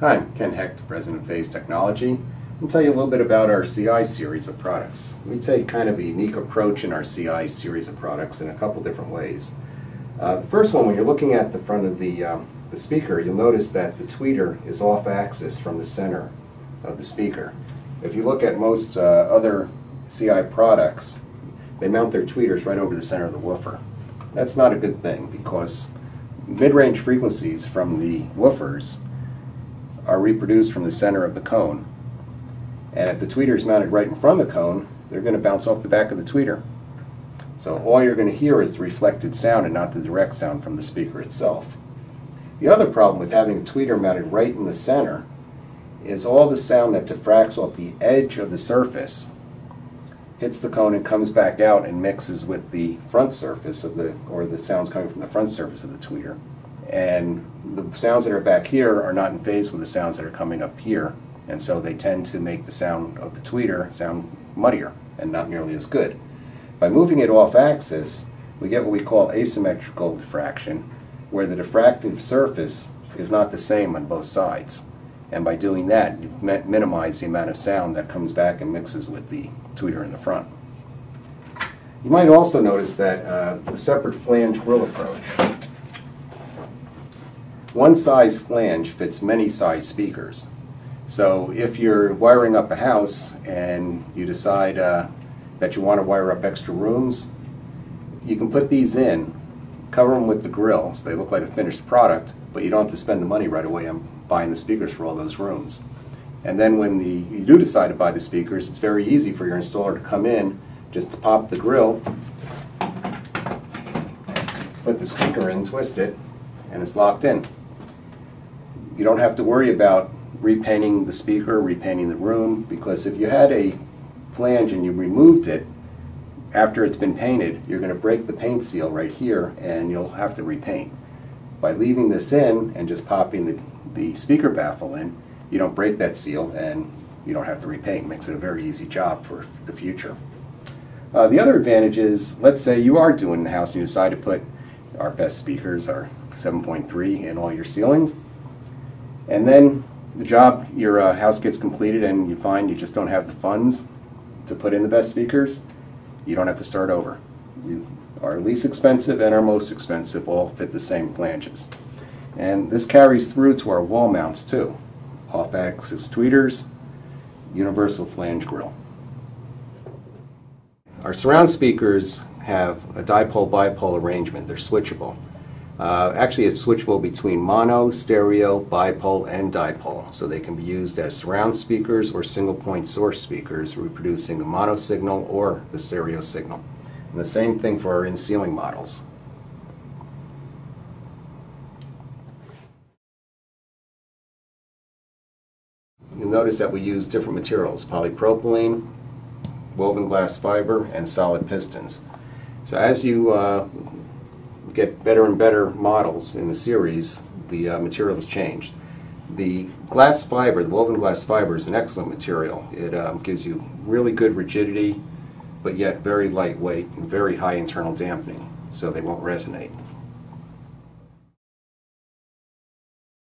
Hi, I'm Ken Hecht, President of Phase Technology. I'll tell you a little bit about our CI series of products. We take kind of a unique approach in our CI series of products in a couple different ways. Uh, the first one, when you're looking at the front of the, um, the speaker, you'll notice that the tweeter is off axis from the center of the speaker. If you look at most uh, other CI products, they mount their tweeters right over the center of the woofer. That's not a good thing because mid-range frequencies from the woofers are reproduced from the center of the cone. And if the tweeter is mounted right in front of the cone, they're going to bounce off the back of the tweeter. So all you're going to hear is the reflected sound and not the direct sound from the speaker itself. The other problem with having a tweeter mounted right in the center is all the sound that diffracts off the edge of the surface hits the cone and comes back out and mixes with the front surface of the, or the sounds coming from the front surface of the tweeter. And the sounds that are back here are not in phase with the sounds that are coming up here. And so they tend to make the sound of the tweeter sound muddier and not nearly as good. By moving it off axis, we get what we call asymmetrical diffraction, where the diffractive surface is not the same on both sides. And by doing that, you minimize the amount of sound that comes back and mixes with the tweeter in the front. You might also notice that uh, the separate flange grill approach. One size flange fits many size speakers. So if you're wiring up a house and you decide uh, that you want to wire up extra rooms, you can put these in, cover them with the grill so they look like a finished product, but you don't have to spend the money right away on buying the speakers for all those rooms. And then when the, you do decide to buy the speakers, it's very easy for your installer to come in, just pop the grill, put the speaker in, twist it, and it's locked in. You don't have to worry about repainting the speaker, repainting the room, because if you had a flange and you removed it, after it's been painted, you're going to break the paint seal right here and you'll have to repaint. By leaving this in and just popping the, the speaker baffle in, you don't break that seal and you don't have to repaint. It makes it a very easy job for the future. Uh, the other advantage is, let's say you are doing the house and you decide to put our best speakers, our 7.3 in all your ceilings, and then the job, your uh, house gets completed and you find you just don't have the funds to put in the best speakers, you don't have to start over. You, our least expensive and our most expensive all fit the same flanges. And this carries through to our wall mounts too off-axis tweeters, universal flange grill. Our surround speakers have a dipole-bipole arrangement. They're switchable. Uh, actually, it's switchable between mono, stereo, bipole, and dipole, so they can be used as surround speakers or single-point source speakers, reproducing the mono signal or the stereo signal. And the same thing for our in-ceiling models. You'll notice that we use different materials, polypropylene, woven glass fiber, and solid pistons. So as you uh, get better and better models in the series, the uh, materials changed. The glass fiber, the woven glass fiber, is an excellent material. It um, gives you really good rigidity, but yet very lightweight and very high internal dampening, so they won't resonate.